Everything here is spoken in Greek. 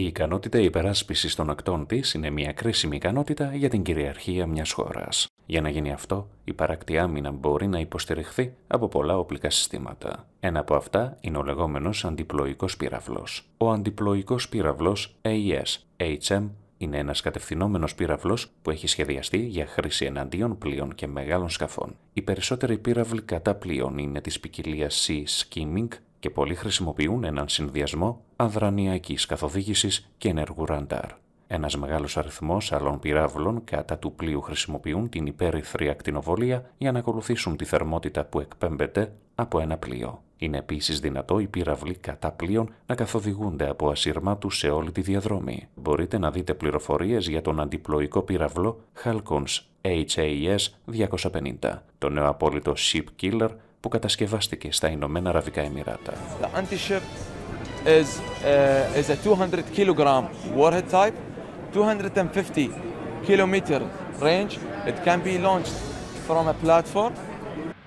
ικανότητα υπεράσπισης των ακτών της είναι μια κρίσιμη ικανότητα για την κυριαρχία μιας χώρας. Για να γίνει αυτό, η παράκτη άμυνα μπορεί να υποστηριχθεί από πολλά οπλικά συστήματα. Ένα από αυτά είναι ο λεγόμενος αντιπλοϊκός πύραυλος. Ο αντιπλοϊκός πύραυλος AES, HM, είναι ένας κατευθυνόμενος πύραυλος που έχει σχεδιαστεί για χρήση εναντίον πλοίων και μεγάλων σκαφών. Οι περισσότεροι πύραυλοι κατά πλοίων είναι της ποικιλίας Sea Skimming και πολλοί χρησιμοποιούν έναν συνδυασμό αδρανιακής καθοδήγησης και ενεργού ραντάρ. Ένας μεγάλος αριθμός άλλων πυράβλων κατά του πλοίου χρησιμοποιούν την υπέρυθρη ακτινοβολία για να ακολουθήσουν τη θερμότητα που εκπέμπεται από ένα πλοίο. Είναι επίσης δυνατό οι πύραυλοι κατά πλοίων να καθοδηγούνται από ασύρματου σε όλη τη διαδρομή. Μπορείτε να δείτε πληροφορίες για τον αντιπλοϊκό πύραυλο Halcons HAS 250, το νέο απόλυτο ship killer που κατασκευάστηκε στα Ηνωμένα Αραβικά Εμμυράτα. The anti-ship is, uh, is a 200 kilogram warhead type, 250 kilometer range. It can be launched from a platform.